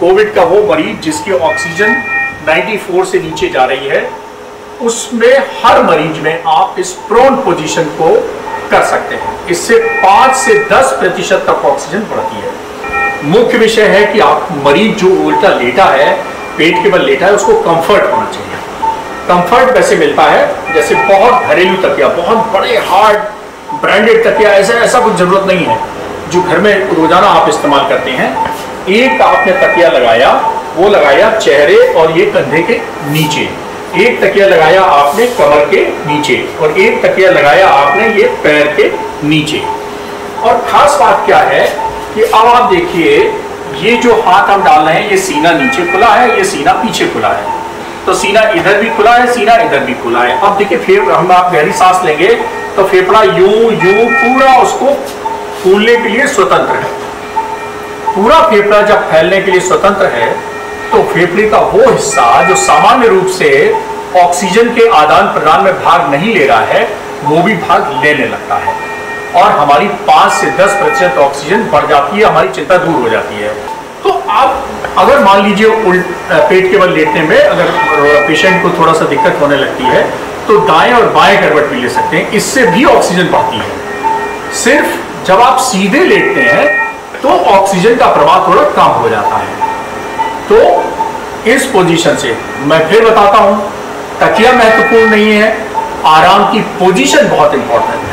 Covid का वो मरीज़ जिसकी ऑक्सीजन 94 से नीचे जा रही है, उसमें हर मरीज़ में आप इस प्रोन पोजीशन को कर सकते हैं। इससे 5 से 10 प्रतिशत तक ऑक्सीजन बढ़ती है। मुख्य विषय है कि आप मरीज़ जो उल्टा लेटा है, पेट के बल लेटा है, उसको कंफर्ट होना चाहिए। कंफर्ट वैसे मिलता है, जैसे बहुत घरेलू तकिया, बहुत बड़े हार्ड ब्रांडेड तकिया, ऐसा ऐसा कुछ ज़रूरत नहीं है। जो घर में रोज़ाना आप इस्तेमाल करते हैं एक आपने तकिया लगाया, वो लगाया चेहरे और ये कंधे के नीचे। एक तकिया लगाया आपने कमर के नीचे और एक तकिया लगाया आपने ये पैर के नीचे। और खास बात क्या है कि अब आप देखिए, ये जो हाथ हम डाल रहे हैं, ये सीना नीचे खुला है, ये सीना पीछे खुला है। तो सीना इधर भी खुला है, सीना इधर भी खुला है। अब देखिए, फिर हम आप गहरी सांस लेंगे तो फेफड़ा यू यू पूरा उसको फूलने के लिए स्वतंत्र है। पूरा फेफड़ा जब फैलने के लिए स्वतंत्र है तो फेफड़े का वो हिस्सा जो सामान्य रूप से ऑक्सीजन के आदान प्रदान में भाग नहीं ले रहा है, वो भी भाग लेने लगता है। और हमारी पाँच से दस प्रतिशत ऑक्सीजन बढ़ जाती है, हमारी चिंता दूर हो जाती है। तो आप अगर मान लीजिए पेट के बल लेटने में अगर पेशेंट को थोड़ा सा दिक्कत होने लगती है तो दाएँ और बाएँ करवट भी ले सकते हैं, इससे भी ऑक्सीजन बढ़ती है। सिर्फ़ जब आप सीधे लेटते हैं तो ऑक्सीजन का प्रवाह थोड़ा कम हो जाता है। तो इस पोजीशन से मैं फिर बताता हूँ, तकिया महत्वपूर्ण नहीं है, आराम की पोजीशन बहुत इंपॉर्टेंट है।